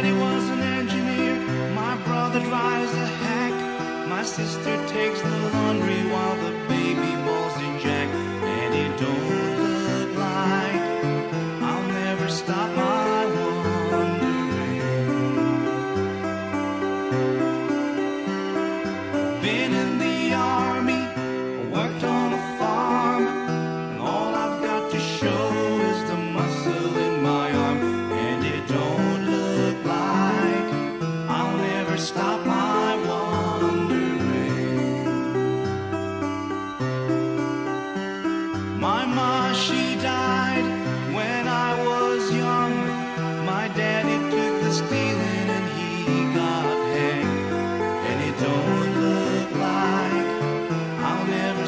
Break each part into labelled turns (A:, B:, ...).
A: daddy was an engineer. My brother drives a hack. My sister takes the laundry while the baby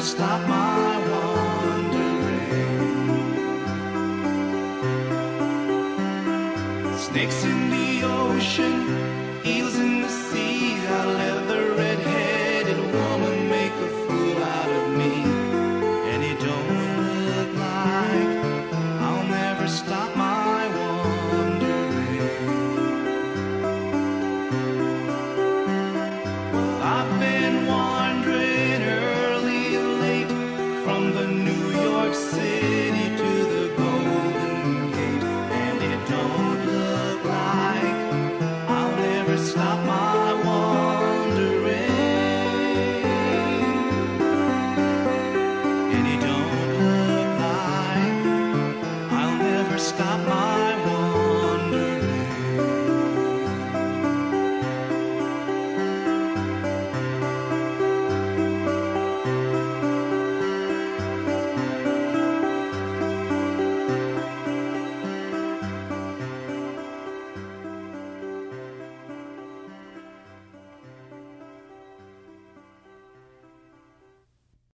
A: stop my wondering. Snakes in the ocean, never stop my wandering. Well, I've been wandering early and late from the New York City to the Golden Gate, and it don't look like I'll ever stop my